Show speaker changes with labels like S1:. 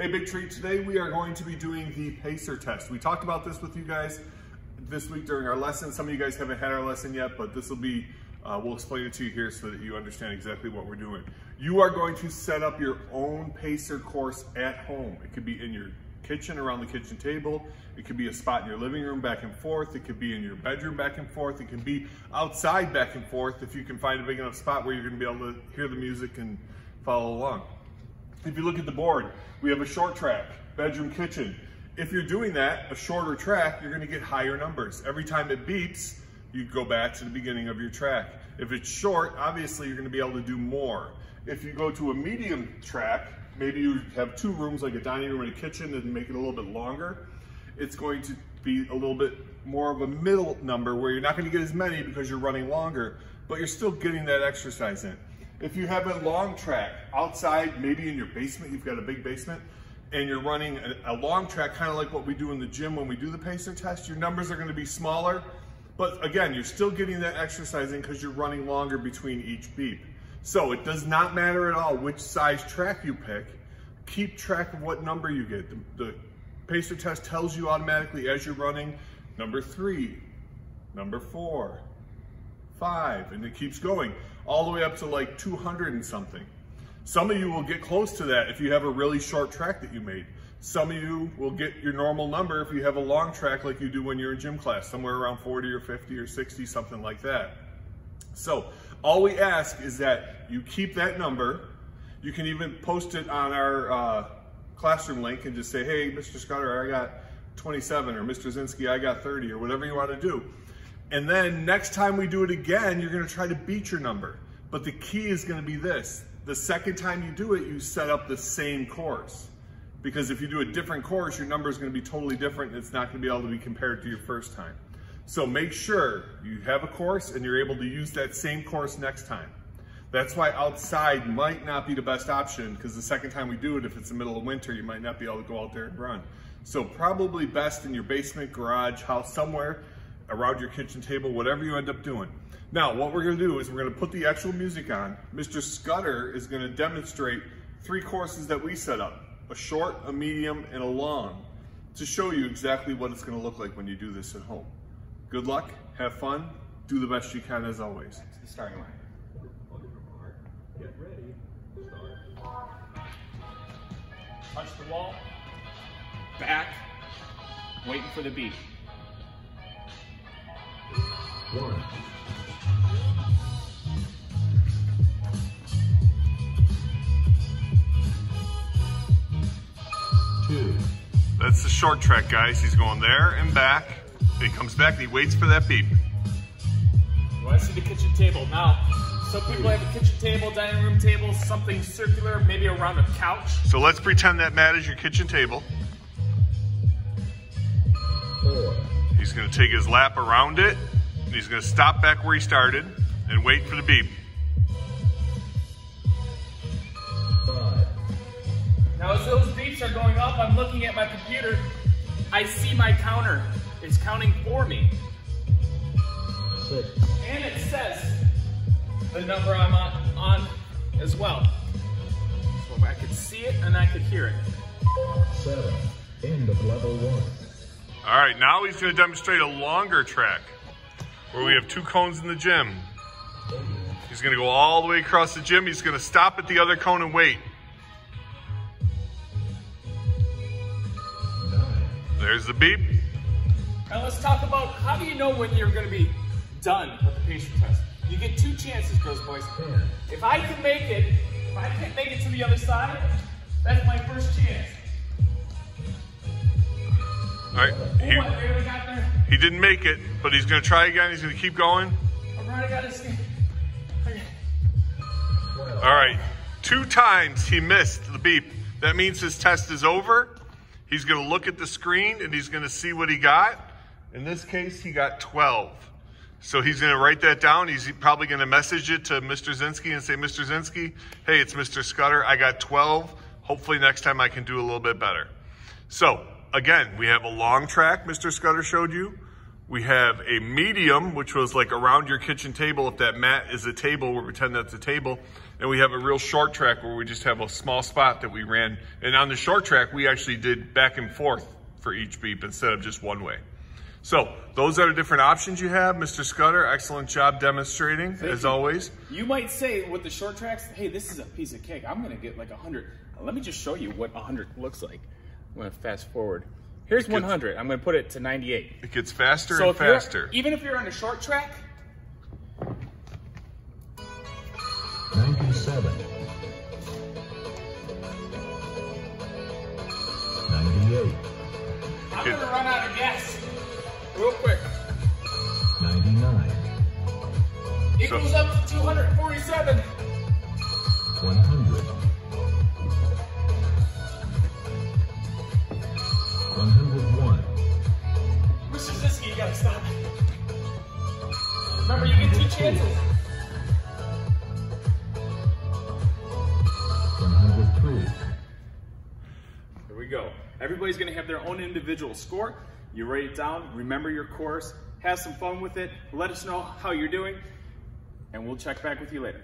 S1: Hey, Big Treat, today we are going to be doing the pacer test. We talked about this with you guys this week during our lesson. Some of you guys haven't had our lesson yet, but this will be, uh, we'll explain it to you here so that you understand exactly what we're doing. You are going to set up your own pacer course at home. It could be in your kitchen around the kitchen table. It could be a spot in your living room back and forth. It could be in your bedroom back and forth. It can be outside back and forth if you can find a big enough spot where you're gonna be able to hear the music and follow along. If you look at the board, we have a short track, bedroom, kitchen. If you're doing that, a shorter track, you're gonna get higher numbers. Every time it beeps, you go back to the beginning of your track. If it's short, obviously you're gonna be able to do more. If you go to a medium track, maybe you have two rooms like a dining room and a kitchen and make it a little bit longer, it's going to be a little bit more of a middle number where you're not gonna get as many because you're running longer, but you're still getting that exercise in. If you have a long track outside, maybe in your basement, you've got a big basement, and you're running a, long track, kind of like what we do in the gym when we do the pacer test, your numbers are gonna be smaller, but again, you're still getting that exercise in because you're running longer between each beep. So it does not matter at all which size track you pick. Keep track of what number you get. The, the pacer test tells you automatically as you're running number three, number four, five, and it keeps going all the way up to like 200 and something. Some of you will get close to that if you have a really short track that you made. Some of you will get your normal number if you have a long track like you do when you're in gym class, somewhere around 40 or 50 or 60, something like that. So all we ask is that you keep that number. You can even post it on our uh, classroom link and just say, hey, Mr. Scudder, I got 27, or Mr. Zinski, I got 30, or whatever you want to do. And then next time we do it again, you're gonna try to beat your number. But the key is gonna be this. The second time you do it, you set up the same course. Because if you do a different course, your number is gonna be totally different and it's not gonna be able to be compared to your first time. So make sure you have a course and you're able to use that same course next time. That's why outside might not be the best option because the second time we do it, if it's the middle of winter, you might not be able to go out there and run. So probably best in your basement, garage, house, somewhere around your kitchen table, whatever you end up doing. Now, what we're gonna do is we're gonna put the actual music on. Mr. Scudder is gonna demonstrate three courses that we set up, a short, a medium, and a long, to show you exactly what it's gonna look like when you do this at home. Good luck, have fun, do the best you can as always.
S2: Starting line.
S3: Get ready, start.
S2: Touch the wall. Back. Waiting for the beat.
S3: One. Two.
S1: That's the short track, guys. He's going there and back. He comes back and he waits for that beep.
S2: You want to see the kitchen table. Now, some people have a kitchen table, dining room table, something circular, maybe around a couch.
S1: So let's pretend that mat is your kitchen table.
S3: Four.
S1: He's gonna take his lap around it, and he's gonna stop back where he started and wait for the beep.
S3: Five.
S2: Now, as those beeps are going up, I'm looking at my computer. I see my counter is counting for me.
S3: Six.
S2: And it says the number I'm on, on as well. So I could see it and I could hear it.
S3: Seven. End of level one.
S1: All right, now he's gonna demonstrate a longer track where we have two cones in the gym. He's gonna go all the way across the gym. He's gonna stop at the other cone and wait. There's the beep.
S2: Now let's talk about how do you know when you're going to be done with the pacer test? You get two chances, girls, boys. If I can make it, if I can make it to the other side, that's my first chance.
S1: All right,
S2: Oh, I
S1: he,
S2: barely got there.
S1: He didn't make it, but he's gonna try again. He's gonna keep going.
S2: Already got his. Okay.
S3: Twelve.
S1: All right, two times he missed the beep. That means his test is over. He's gonna look at the screen and he's gonna see what he got. In this case, he got 12. So he's gonna write that down. He's probably gonna message it to Mr. Zinsky and say, Mr. Zinsky, hey, it's Mr. Scudder. I got 12. Hopefully next time I can do a little bit better. So again, we have a long track Mr. Scudder showed you, We have a medium, which was like around your kitchen table. If that mat is a table, we'll pretend that's a table. And we have a real short track where we just have a small spot that we ran. And on the short track, we actually did back and forth for each beep instead of just one way. So those are the different options you have. Mr. Scudder, excellent job demonstrating, as
S2: you.
S1: always.
S2: You might say with the short tracks, hey, this is a piece of cake. I'm gonna get like 100. Let me just show you what 100 looks like. I'm gonna fast forward. Here's 100. I'm gonna put it to 98.
S1: It gets faster
S2: So
S1: and faster.
S2: even if you're on a short track,
S3: 97. 98.
S2: I'm gonna run out of gas real quick.
S3: 99.
S2: It
S1: So-
S2: goes up to 247.
S3: 100.
S2: You get two chances.
S3: 103.
S2: Here we go. Everybody's gonna have their own individual score. You write it down, remember your course, have some fun with it, let us know how you're doing, and we'll check back with you later.